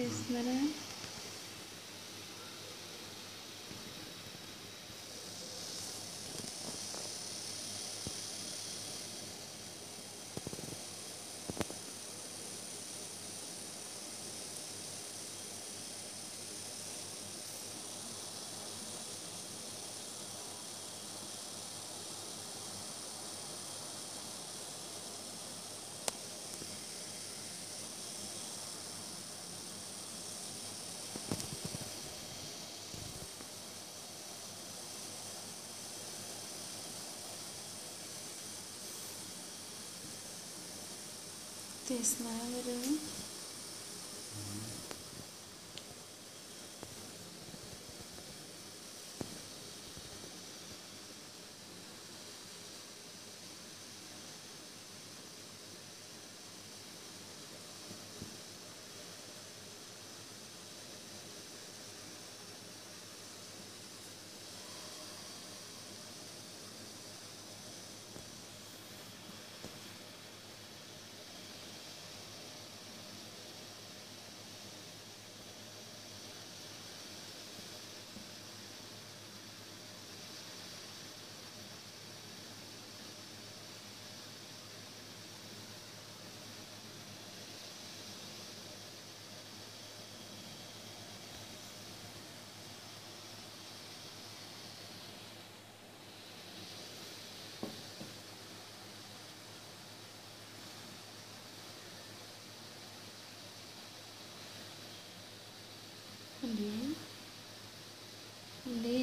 Krishna this my little ले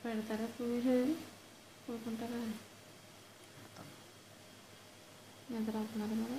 పెడతారా? పూజ ఊరుకుంటారా నిద్ర అవుతున్నారు మరి?